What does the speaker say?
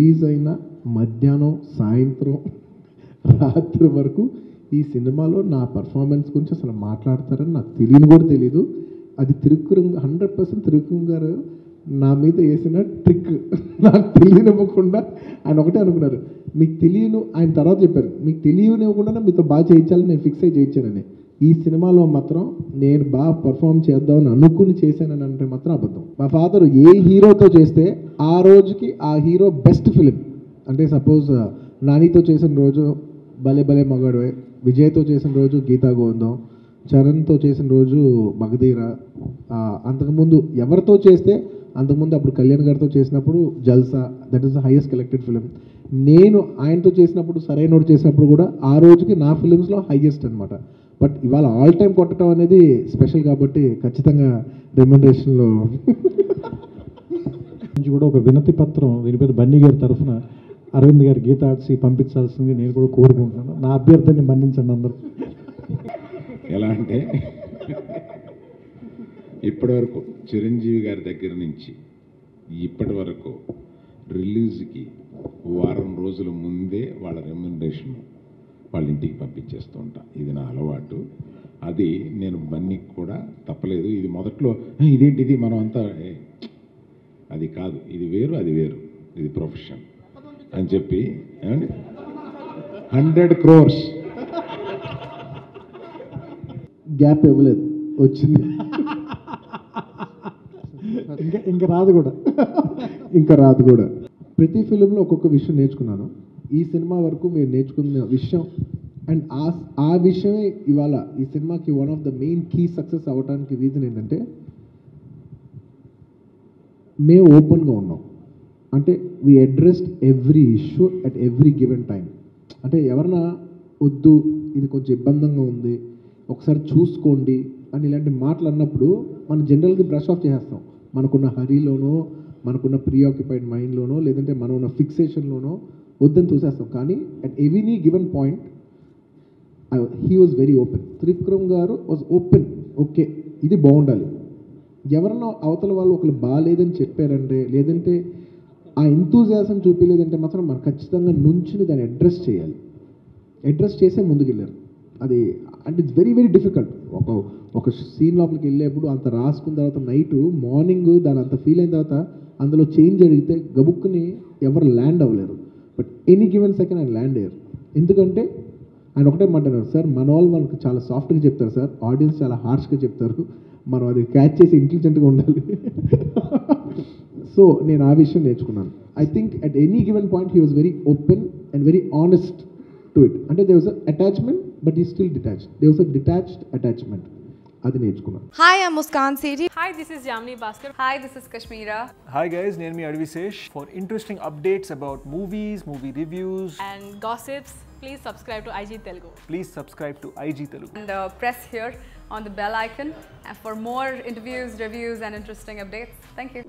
Release అయిన మధ్యాహ్నం సాయంత్రం రాత్రి వరకు ఈ సినిమాలో నా పర్ఫార్మెన్స్ గురించి అసలు మాట్లాడతారని నాకు తెలియని కూడా తెలియదు అది తిరుక్కురం హండ్రెడ్ పర్సెంట్ తిరుక్కురం గారు నా మీద వేసిన ట్రిక్ నాకు తెలియనివ్వకుండా ఆయన ఒకటే అనుకున్నారు. మీకు తెలియను ఆయన తర్వాత చెప్పారు. మీకు తెలియనివ్వకుండా మీతో బాగా చేయించాలని నేను ఫిక్స్ అయ్యి చేయించానని. ఈ సినిమాలో మాత్రం నేను బాగా పర్ఫామ్ చేద్దామని అనుకుని చేశానని అంటే మాత్రం అబద్ధం. మా ఫాదర్ ఏ హీరోతో చేస్తే ఆ రోజుకి ఆ హీరో బెస్ట్ ఫిలిం. అంటే సపోజ్ నానితో చేసిన రోజు భలే భలే మగాడే విజయ్తో చేసిన రోజు గీతా గోవిందం. చరణ్తో చేసిన రోజు మగధీర. అంతకుముందు ఎవరితో చేస్తే అంతకుముందు అప్పుడు కళ్యాణ్ గారితో చేసినప్పుడు Jalsa. That is the highest collected film నేను ఆయనతో చేసినప్పుడు సరైనోడు చేసినప్పుడు కూడా ఆ రోజుకి నా ఫిలిమ్స్లో హైయెస్ట్ అనమాట బట్ ఇవాళ ఆల్ టైం కొట్టడం అనేది స్పెషల్ కాబట్టి ఖచ్చితంగా రెమ్యునరేషన్లో నుంచి కూడా ఒక వినతి పత్రం దీని పేరు బన్నీ గారి తరఫున అరవింద్ గారి గీత ఆర్ట్స్ పంపించాల్సింది నేను కూడా కోరుకుంటున్నాను. నా అభ్యర్థిని మన్నించండి అందరూ. ఎలా అంటే ఇప్పటివరకు చిరంజీవి గారి దగ్గర నుంచి ఇప్పటి వరకు రిలీజ్కి వారం రోజుల ముందే వాళ్ళ రెమ్యునరేషన్ వాళ్ళ ఇంటికి పంపించేస్తూ ఉంటా. ఇది నా అలవాటు. అది నేను బన్నీకి కూడా తప్పలేదు. ఇది మొదట్లో ఇదేంటిది? మనం అంతా కాదు. ఇది వేరు అది వేరు. ఇది ప్రొఫెషన్ అని చెప్పి హండ్రెడ్ క్రోర్స్ గ్యాప్ ఇవ్వలేదు. వచ్చింది. ఇంకా ఇంకా రాదు కూడా. ఇంకా రాదు కూడా. ప్రతి ఫిలింలో ఒక్కొక్క విషయం నేర్చుకున్నాను. ఈ సినిమా వరకు మీరు నేర్చుకున్న విషయం అండ్ ఆ ఆ విషయమే ఇవాళ ఈ సినిమాకి one of the main key success అవ్వడానికి రీజన్ ఏంటంటే మేము ఓపెన్గా ఉన్నాం. అంటే we addressed every issue at every given time అంటే ఎవరన్నా వద్దు ఇది కొంచెం ఇబ్బందంగా ఉంది ఒకసారి చూసుకోండి అని ఇలాంటి మాటలు అన్నప్పుడు మనం జనరల్గా బ్రష్ ఆఫ్ చేసేస్తాం. మనకున్న హరీలోనో మనకున్న ప్రీఆక్యుపైడ్ మైండ్లోనో లేదంటే మనం ఉన్న ఫిక్సేషన్లోనో వద్దని చూసేస్తాం కానీ at every given point he was very open Trivikram garu was open okay ఇది బాగుండాలి. ఎవరన్నా అవతల వాళ్ళు ఒకరు బాగాలేదని చెప్పారంటే లేదంటే ఆ ఎంతూజాసం చూపించలేదంటే మాత్రం మనం ఖచ్చితంగా నుంచుని దాన్ని అడ్రస్ చేయాలి. అడ్రస్ చేసే ముందుకెళ్ళారు. అది అంటే ఇట్స్ వెరీ వెరీ డిఫికల్ట్ ఒక ఒక సీన్ లోపలికి వెళ్ళేప్పుడు అంత రాసుకున్న తర్వాత నైట్ మార్నింగ్ దాని అంత ఫీల్ అయిన తర్వాత అందులో చేంజ్ అడిగితే గబుక్కుని ఎవరు ల్యాండ్ అవ్వలేరు. బట్ ఎనీ గివెన్ సెకండ్ ఆయన ల్యాండ్ అయ్యారు. ఎందుకంటే ఆయన ఒకటే మాట్లాడారు సార్ మన వాళ్ళు మనకు చాలా సాఫ్ట్గా చెప్తారు సార్ ఆడియన్స్ చాలా హార్ష్గా చెప్తారు. మనం అది క్యాచ్ చేసి ఇంటెలిజెంట్గా ఉండాలి. సో నేను ఆ విషయం నేర్చుకున్నాను. I think at any given point he was very open and very honest to it అంటే they was attachment but he still detach they was a detached attachment అది నేర్చుకున్నాను. Hi I Muskan సేజీ hi this is Jamni Bhaskar hi this is Kashmira hi guys నేను మీ Adivi Sesh for interesting updates about movies movie reviews and gossips please subscribe to IG Telugu. please subscribe to IG Telugu. And uh, press here on the bell icon uh, for more interviews, reviews, and interesting updates. Thank you.